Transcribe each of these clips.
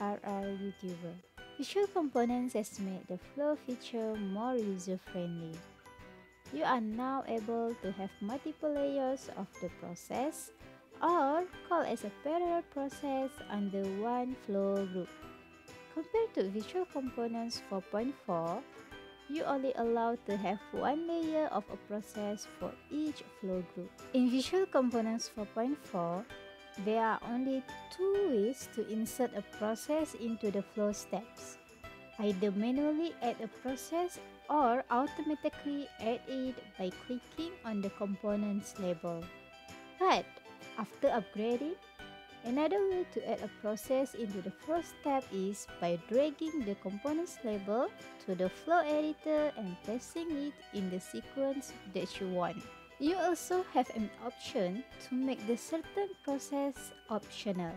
RR YouTuber. Visual Components has made the flow feature more user-friendly. You are now able to have multiple layers of the process or call as a parallel process under one flow group. Compared to Visual Components 4.4, you only allowed to have one layer of a process for each flow group. In Visual Components 4.4, there are only two ways to insert a process into the flow steps. Either manually add a process or automatically add it by clicking on the components label. But after upgrading, another way to add a process into the flow step is by dragging the components label to the flow editor and placing it in the sequence that you want. You also have an option to make the certain process optional.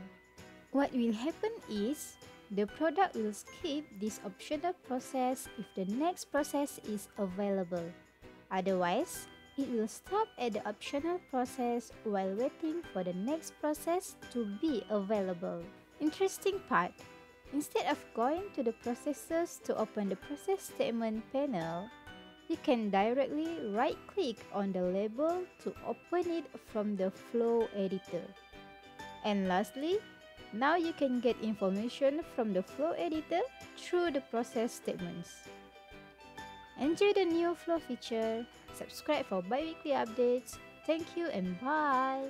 What will happen is, the product will skip this optional process if the next process is available. Otherwise, it will stop at the optional process while waiting for the next process to be available. Interesting part, instead of going to the processes to open the process statement panel, you can directly right-click on the label to open it from the flow editor. And lastly, now you can get information from the flow editor through the process statements. Enjoy the new flow feature. Subscribe for bi-weekly updates. Thank you and bye.